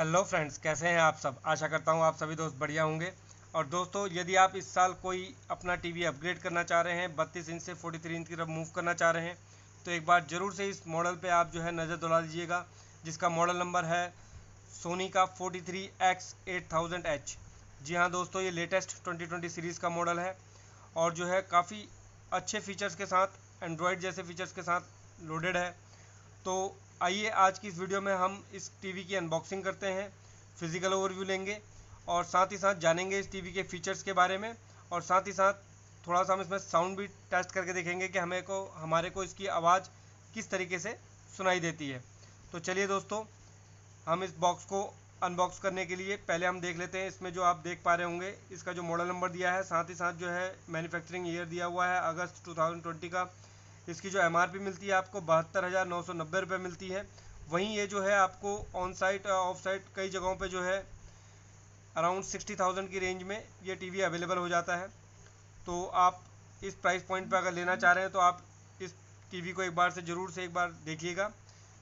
Hello friends कैसे हैं आप सब? आशा करता हूँ आप सभी दोस्त बढ़िया होंगे। और दोस्तों, यदि आप इस साल कोई अपना टीवी अपग्रेड करना चाह रहे हैं, बत्तीस इंच से 43 इंच की तरफ़ मूव करना चाह रहे हैं तो एक बार ज़रूर से इस मॉडल पे आप जो है नज़र दौड़ा दीजिएगा, जिसका मॉडल नंबर है सोनी का 43 X eight thousand H G हाँ दोस्तों, ये लेटेस्ट 2020 सीरीज़ का मॉडल है और जो है काफ़ी अच्छे फीचर्स के साथ एंड्रॉयड जैसे फीचर्स के साथ लोडेड है। तो आइए आज की इस वीडियो में हम इस टीवी की अनबॉक्सिंग करते हैं फ़िज़िकल ओवरव्यू लेंगे और साथ ही साथ जानेंगे इस टीवी के फीचर्स के बारे में और साथ ही साथ थोड़ा सा हम इसमें साउंड भी टेस्ट करके देखेंगे कि हमें को, हमारे को इसकी आवाज़ किस तरीके से सुनाई देती है। तो चलिए दोस्तों, हम इस बॉक्स को अनबॉक्स करने के लिए पहले हम देख लेते हैं इसमें जो आप देख पा रहे होंगे, इसका जो मॉडल नंबर दिया है, साथ ही साथ जो है मैन्युफैक्चरिंग ईयर दिया हुआ है, अगस्त 2020 का। इसकी जो एमआरपी मिलती है आपको बहत्तर हज़ार नौ सौ नब्बे रुपये मिलती है। वहीं ये जो है आपको ऑन साइट ऑफ़ साइट कई जगहों पे जो है अराउंड सिक्सटी थाउज़ेंड की रेंज में ये टीवी अवेलेबल हो जाता है। तो आप इस प्राइस पॉइंट पर अगर लेना चाह रहे हैं तो आप इस टीवी को एक बार से ज़रूर से एक बार देखिएगा।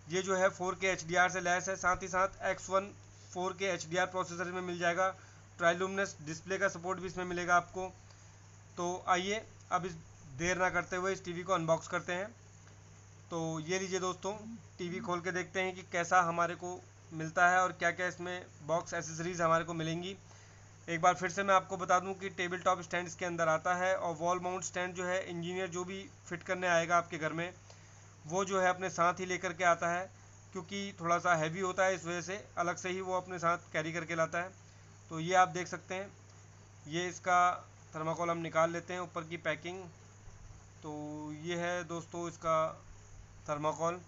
ये जो है फोर के एच से लैस है, साथ ही साथ X one four K H processor में मिल जाएगा। ट्राइलूमनस डिस्प्ले का सपोर्ट भी इसमें मिलेगा आपको। तो आइए, अब इस देर ना करते हुए इस टीवी को अनबॉक्स करते हैं। तो ये लीजिए दोस्तों, टीवी खोल के देखते हैं कि कैसा हमारे को मिलता है और क्या क्या इसमें बॉक्स एसेसरीज़ हमारे को मिलेंगी। एक बार फिर से मैं आपको बता दूँ कि टेबल टॉप स्टैंड इसके अंदर आता है और वॉल माउंट स्टैंड जो है इंजीनियर जो भी फिट करने आएगा आपके घर में, वो जो है अपने साथ ही लेकर के आता है, क्योंकि थोड़ा सा हैवी होता है इस वजह से, अलग से ही वो अपने साथ कैरी करके लाता है। तो ये आप देख सकते हैं, ये इसका थर्माकोल हम निकाल लेते हैं ऊपर की पैकिंग तो ये है दोस्तों इसका थर्माकोल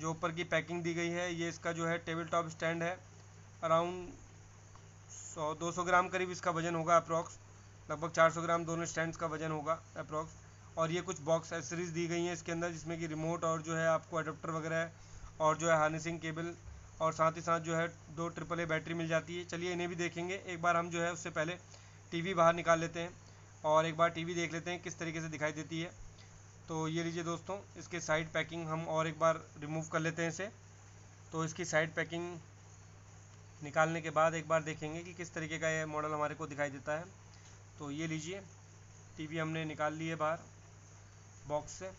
जो ऊपर की पैकिंग दी गई है। ये इसका जो है टेबल टॉप स्टैंड है। अराउंड सौ, दो सौ ग्राम करीब इसका वज़न होगा अप्रॉक्स लगभग चार सौ ग्राम दोनों स्टैंड्स का वज़न होगा अप्रॉक्स और ये कुछ बॉक्स एसेसरीज़ दी गई हैं इसके अंदर, जिसमें कि रिमोट और जो है आपको अडोप्टर वगैरह और जो है हार्नेसिंग केबल और साथ ही साथ जो है दो ट्रिपल ए बैटरी मिल जाती है। चलिए इन्हें भी देखेंगे। एक बार हम जो है उससे पहले टीवी बाहर निकाल लेते हैं। और एक बार टीवी देख लेते हैं किस तरीके से दिखाई देती है। तो ये लीजिए दोस्तों, इसके साइड पैकिंग हम और एक बार रिमूव कर लेते हैं इसे। तो इसकी साइड पैकिंग निकालने के बाद एक बार देखेंगे कि किस तरीके का ये मॉडल हमारे को दिखाई देता है। तो ये लीजिए, टीवी हमने निकाल ली है बाहर बॉक्स से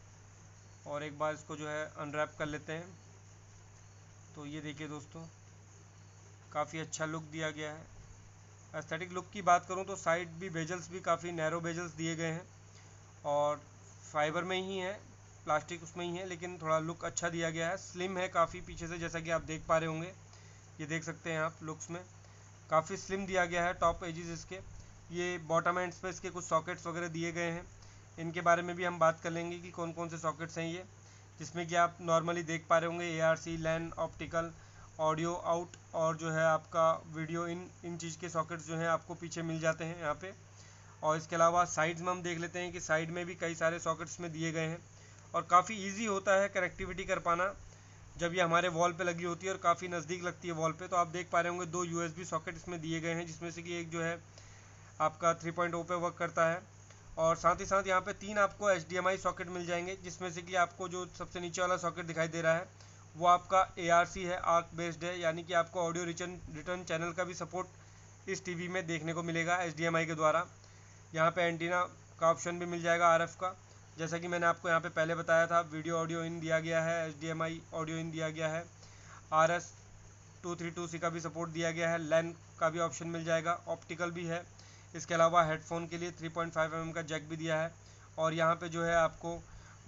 और एक बार इसको जो है अनरैप कर लेते हैं। तो ये देखिए दोस्तों, काफ़ी अच्छा लुक दिया गया है। एस्थेटिक लुक की बात करूँ तो साइड भी बेजल्स भी काफ़ी नैरो बेजल्स दिए गए हैं और फाइबर में ही है प्लास्टिक उसमें ही है, लेकिन थोड़ा लुक अच्छा दिया गया है। स्लिम है काफ़ी पीछे से, जैसा कि आप देख पा रहे होंगे। ये देख सकते हैं आप लुक्स में। काफ़ी स्लिम दिया गया है टॉप एजिस इसके। ये बॉटम एंड्स पे इसके कुछ सॉकेट्स वगैरह दिए गए हैं। इनके बारे में भी हम बात कर लेंगे कि कौन कौन से सॉकेट्स हैं ये, जिसमें कि आप नॉर्मली देख पा रहे होंगे A R C LAN optical audio out और जो है आपका वीडियो इन इन चीज़ के सॉकेट्स जो हैं आपको पीछे मिल जाते हैं यहाँ पे। और इसके अलावा साइड्स में हम देख लेते हैं कि साइड में भी कई सारे सॉकेट्स में दिए गए हैं। और काफ़ी ईजी होता है कनेक्टिविटी कर पाना, जब ये हमारे वॉल पे लगी होती है और काफ़ी नज़दीक लगती है वॉल पे तो आप देख पा रहे होंगे दो यू सॉकेट इसमें दिए गए हैं, जिसमें से कि एक जो है आपका थ्री पॉइंट ओ पे वर्क करता है। और साथ ही साथ यहाँ पे तीन आपको एचडीएमआई सॉकेट मिल जाएँगे, जिसमें से कि आपको जो सबसे नीचे वाला सॉकेट दिखाई दे रहा है वो आपका एआरसी है आर्क बेस्ड है, यानी कि आपको ऑडियो रिटर्न रिटर्न चैनल का भी सपोर्ट इस टीवी में देखने को मिलेगा एचडीएमआई के द्वारा। यहाँ पे एंटीना का ऑप्शन भी मिल जाएगा आरएफ का। जैसा कि मैंने आपको यहाँ पे पहले बताया था वीडियो ऑडियो इन दिया गया है एचडीएमआई ऑडियो इन दिया गया है। R S two three two C का भी सपोर्ट दिया गया है लैन का भी ऑप्शन मिल जाएगा ऑप्टिकल भी है। इसके अलावा हेडफोन के लिए 3.5 पॉइंट mm का जैक भी दिया है। और यहाँ पे जो है आपको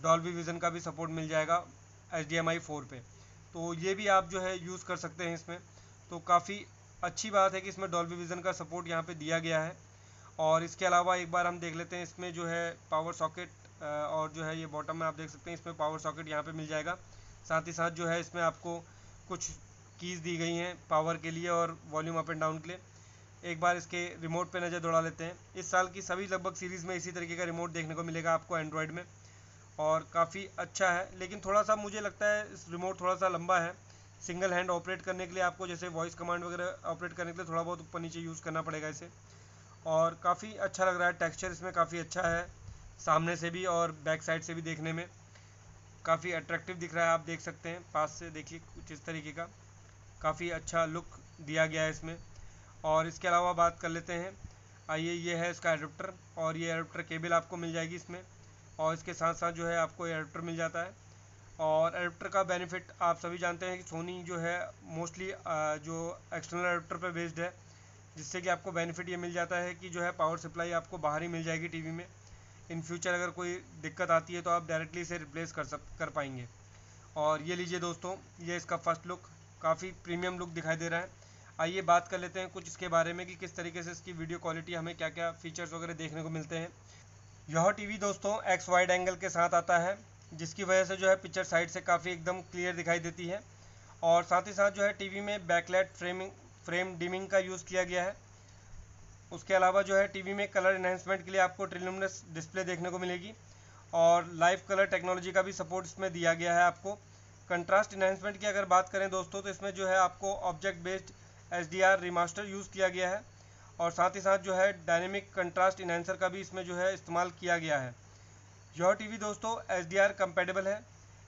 डॉल्बी विज़न का भी सपोर्ट मिल जाएगा H D M I four पे। तो ये भी आप जो है यूज़ कर सकते हैं इसमें। तो काफ़ी अच्छी बात है कि इसमें डॉल्बी विज़न का सपोर्ट यहाँ पे दिया गया है। और इसके अलावा एक बार हम देख लेते हैं, इसमें जो है पावर सॉकेट और जो है ये बॉटम में आप देख सकते हैं, इसमें पावर सॉकेट यहाँ पे मिल जाएगा। साथ ही साथ जो है इसमें आपको कुछ कीज़ दी गई हैं पावर के लिए और वॉल्यूम अप एंड डाउन के लिए। एक बार इसके रिमोट पे नज़र दौड़ा लेते हैं। इस साल की सभी लगभग सीरीज़ में इसी तरीके का रिमोट देखने को मिलेगा आपको एंड्रॉयड में। और काफ़ी अच्छा है। लेकिन थोड़ा सा मुझे लगता है इस रिमोट थोड़ा सा लंबा है। सिंगल हैंड ऑपरेट करने के लिए आपको जैसे वॉइस कमांड वगैरह ऑपरेट करने के लिए थोड़ा बहुत ऊपर नीचे यूज़ करना पड़ेगा इसे। और काफ़ी अच्छा लग रहा है। टेक्सचर इसमें काफ़ी अच्छा है। सामने से भी और बैक साइड से भी देखने में काफ़ी अट्रैक्टिव दिख रहा है। आप देख सकते हैं। पास से देखिए कुछ इस तरीके का। काफ़ी अच्छा लुक दिया गया है इसमें। और इसके अलावा बात कर लेते हैं। आइए, ये है इसका एडप्टर और ये एडप्टर केबल आपको मिल जाएगी इसमें। और इसके साथ साथ जो है आपको एडप्टर मिल जाता है। और एडप्टर का बेनिफिट आप सभी जानते हैं कि सोनी जो है मोस्टली जो एक्सटर्नल एडप्टर पर बेस्ड है, जिससे कि आपको बेनिफिट ये मिल जाता है कि जो है पावर सप्लाई आपको बाहर ही मिल जाएगी टीवी में। इन फ्यूचर अगर कोई दिक्कत आती है तो आप डायरेक्टली इसे रिप्लेस कर सक, कर पाएँगे। और ये लीजिए दोस्तों, ये इसका फ़र्स्ट लुक काफ़ी प्रीमियम लुक दिखाई दे रहा है। आइए बात कर लेते हैं कुछ इसके बारे में कि किस तरीके से इसकी वीडियो क्वालिटी हमें क्या क्या फीचर्स वगैरह देखने को मिलते हैं। यह टीवी दोस्तों एक्स वाइड एंगल के साथ आता है, जिसकी वजह से जो है पिक्चर साइड से काफ़ी एकदम क्लियर दिखाई देती है। और साथ ही साथ जो है टीवी में बैकलाइट फ्रेमिंग फ्रेम डिमिंग का यूज़ किया गया है। उसके अलावा जो है टीवी में कलर इन्हेंसमेंट के लिए आपको ट्रिल्यूमिनस डिस्प्ले देखने को मिलेगी। और लाइव कलर टेक्नोलॉजी का भी सपोर्ट इसमें दिया गया है आपको। कंट्रास्ट इन्हेंसमेंट की अगर बात करें दोस्तों तो इसमें जो है आपको object based H D remaster use किया गया है। और साथ ही साथ जो है डायनेमिक कंट्रास्ट इन्हेंसर का भी इसमें जो है इस्तेमाल किया गया है। यह टीवी दोस्तों एच डी कंपेटेबल है।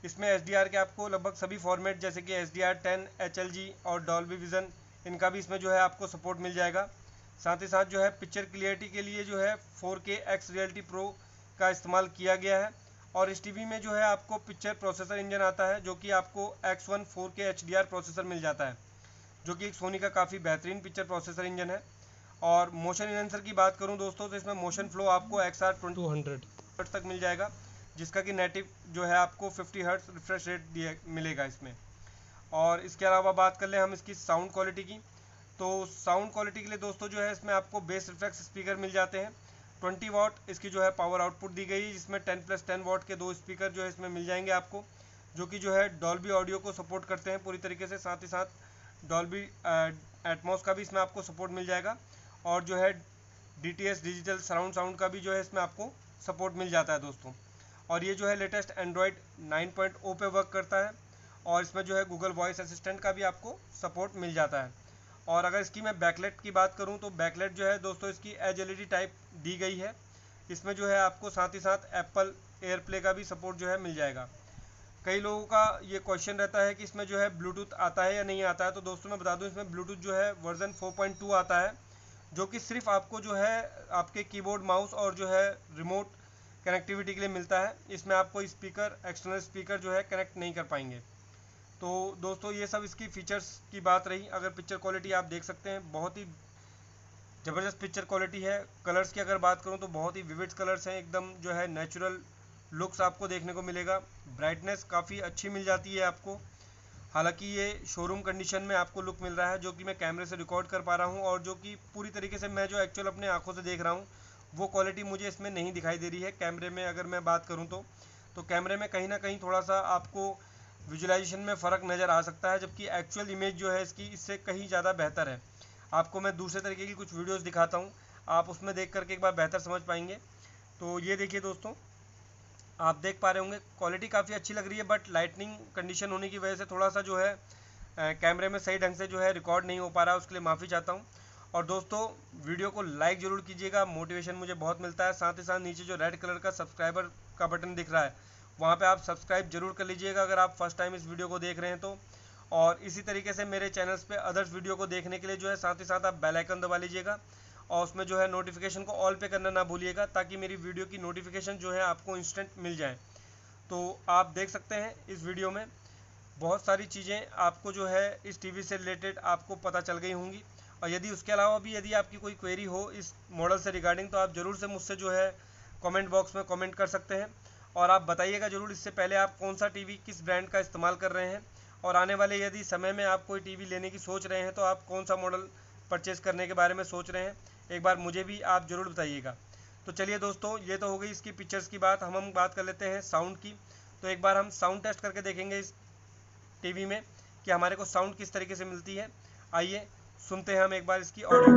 इसमें एच के आपको लगभग सभी फॉर्मेट जैसे कि H D R ten H L G और डॉल्बी विज़न इनका भी इसमें जो है आपको सपोर्ट मिल जाएगा। साथ ही साथ जो है पिक्चर क्लियरिटी के लिए जो है 4K एक्स रियलिटी प्रो का इस्तेमाल किया गया है। और इस टीवी में जो है आपको पिक्चर प्रोसेसर इंजन आता है, जो कि आपको X one four K H processor मिल जाता है, जो कि एक सोनी का काफ़ी बेहतरीन पिक्चर प्रोसेसर इंजन है। और मोशन इन्हेंसर की बात करूँ दोस्तों तो इसमें मोशन फ्लो आपको एक्स आर ट्वेंटी तक मिल जाएगा जिसका कि नेटिव जो है आपको 50 हर्ट्स रिफ्रेश रेट दिया मिलेगा इसमें। और इसके अलावा बात कर लें हम इसकी साउंड क्वालिटी की तो साउंड क्वालिटी के लिए दोस्तों जो है इसमें आपको बेस रिफ्लेक्स स्पीकर मिल जाते हैं। 20 वाट इसकी जो है पावर आउटपुट दी गई है जिसमें 10 प्लस 10 वाट के दो स्पीकर जो है इसमें मिल जाएँगे आपको जो कि जो है डॉल्बी ऑडियो को सपोर्ट करते हैं पूरी तरीके से साथ ही साथ डॉल्बी एटमोस का भी इसमें आपको सपोर्ट मिल जाएगा। और जो है DTS डिजिटल सराउंड साउंड का भी जो है इसमें आपको सपोर्ट मिल जाता है दोस्तों। और ये जो है लेटेस्ट एंड्रॉयड 9.0 पे वर्क करता है और इसमें जो है गूगल वॉइस असिस्टेंट का भी आपको सपोर्ट मिल जाता है। और अगर इसकी मैं बैकलेट की बात करूँ तो बैकलेट जो है दोस्तों इसकी एज एल टाइप दी गई है। इसमें जो है आपको साथ ही साथ एप्पल एयरप्ले का भी सपोर्ट जो है मिल जाएगा। कई लोगों का ये क्वेश्चन रहता है कि इसमें जो है ब्लूटूथ आता है या नहीं आता है। तो दोस्तों मैं बता दूँ, इसमें ब्लूटूथ जो है वर्जन 4.2 आता है। जो कि सिर्फ़ आपको जो है, आपके कीबोर्ड माउस और जो है रिमोट कनेक्टिविटी के लिए मिलता है। इसमें आप कोई स्पीकर एक्सटर्नल स्पीकर जो है कनेक्ट नहीं कर पाएँगे। तो दोस्तों, ये सब इसकी फ़ीचर्स की बात रही। अगर पिक्चर क्वालिटी आप देख सकते हैं, बहुत ही ज़बरदस्त पिक्चर क्वालिटी है। कलर्स की अगर बात करूँ तो बहुत ही विविड कलर्स हैं। एकदम जो है नेचुरल लुक्स आपको देखने को मिलेगा। ब्राइटनेस काफ़ी अच्छी मिल जाती है आपको। हालाँकि ये शोरूम कंडीशन में आपको लुक मिल रहा है, जो कि मैं कैमरे से रिकॉर्ड कर पा रहा हूँ और जो कि पूरी तरीके से मैं जो एक्चुअल अपने आँखों से देख रहा हूँ, वो क्वालिटी मुझे इसमें नहीं दिखाई दे रही है कैमरे में अगर मैं बात करूँ तो। तो कैमरे में कहीं ना कहीं थोड़ा सा आपको विजुलाइजेशन में फ़र्क नज़र आ सकता है, जबकि एक्चुअल इमेज जो है इसकी, इससे कहीं ज़्यादा बेहतर है। आपको मैं दूसरे तरीके की कुछ वीडियोज़ दिखाता हूँ, आप उसमें देख करके एक बार बेहतर समझ पाएँगे। तो ये देखिए दोस्तों आप देख पा रहे होंगे क्वालिटी काफ़ी अच्छी लग रही है बट लाइटनिंग कंडीशन होने की वजह से थोड़ा सा जो है कैमरे में सही ढंग से जो है रिकॉर्ड नहीं हो पा रहा, उसके लिए माफ़ी चाहता हूँ। और दोस्तों वीडियो को लाइक ज़रूर कीजिएगा मोटिवेशन मुझे बहुत मिलता है, साथ ही साथ नीचे जो रेड कलर का सब्सक्राइबर का बटन दिख रहा है, वहाँ पे आप सब्सक्राइब ज़रूर कर लीजिएगा अगर आप फ़र्स्ट टाइम इस वीडियो को देख रहे हैं तो। और इसी तरीके से मेरे चैनल्स पे अदर्स वीडियो को देखने के लिए जो है, साथ ही साथ आप बेल आइकन दबा लीजिएगा। और उसमें जो है नोटिफिकेशन को ऑल पे करना ना भूलिएगा, ताकि मेरी वीडियो की नोटिफिकेशन जो है आपको इंस्टेंट मिल जाए। तो आप देख सकते हैं इस वीडियो में बहुत सारी चीज़ें आपको जो है इस टीवी से रिलेटेड आपको पता चल गई होंगी। और यदि उसके अलावा भी यदि आपकी कोई क्वेरी हो इस मॉडल से रिगार्डिंग तो आप ज़रूर से मुझसे जो है कमेंट बॉक्स में कमेंट कर सकते हैं। और आप बताइएगा ज़रूर इससे पहले आप कौन सा टीवी किस ब्रांड का इस्तेमाल कर रहे हैं। और आने वाले यदि समय में आप कोई टीवी लेने की सोच रहे हैं तो आप कौन सा मॉडल परचेज़ करने के बारे में सोच रहे हैं। एक बार मुझे भी आप ज़रूर बताइएगा। तो चलिए दोस्तों, ये तो हो गई इसकी पिक्चर्स की बात। हम हम बात कर लेते हैं साउंड की। तो एक बार हम साउंड टेस्ट करके देखेंगे इस टीवी में कि हमारे को साउंड किस तरीके से मिलती है। आइए, सुनते हैं हम एक बार इसकी ऑडियो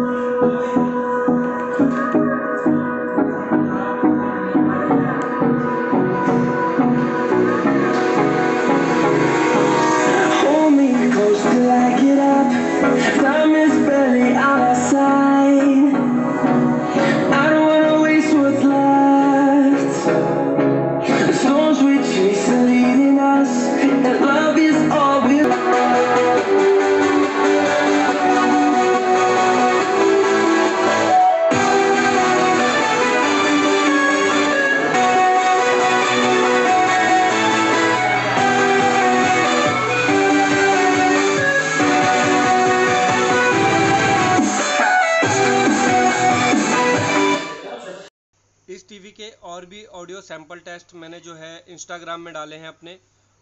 सैंपल टेस्ट मैंने जो है इंस्टाग्राम में डाले हैं अपने।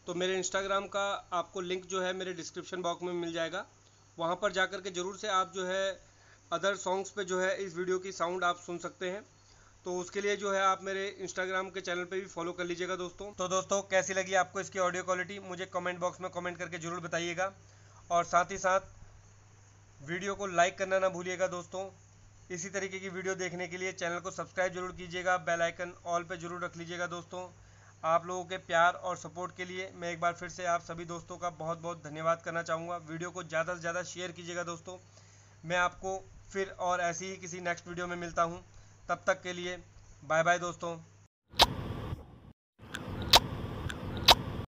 तो मेरे इंस्टाग्राम का आपको लिंक जो है मेरे डिस्क्रिप्शन बॉक्स में मिल जाएगा। वहाँ पर जाकर के ज़रूर से आप जो है अदर सॉन्ग्स पे जो है इस वीडियो की साउंड आप सुन सकते हैं। तो उसके लिए जो है आप मेरे इंस्टाग्राम के चैनल पे भी फॉलो कर लीजिएगा दोस्तों। तो दोस्तों, कैसी लगी आपको इसकी ऑडियो क्वालिटी मुझे कमेंट बॉक्स में कमेंट करके ज़रूर बताइएगा। और साथ ही साथ वीडियो को लाइक करना ना भूलिएगा दोस्तों। इसी तरीके की वीडियो देखने के लिए चैनल को सब्सक्राइब ज़रूर कीजिएगा, बेल आइकन ऑल पे ज़रूर रख लीजिएगा दोस्तों। आप लोगों के प्यार और सपोर्ट के लिए मैं एक बार फिर से आप सभी दोस्तों का बहुत बहुत धन्यवाद करना चाहूँगा। वीडियो को ज़्यादा से ज़्यादा शेयर कीजिएगा दोस्तों। मैं आपको फिर और ऐसी ही किसी नेक्स्ट वीडियो में मिलता हूँ। तब तक के लिए बाय बाय दोस्तों।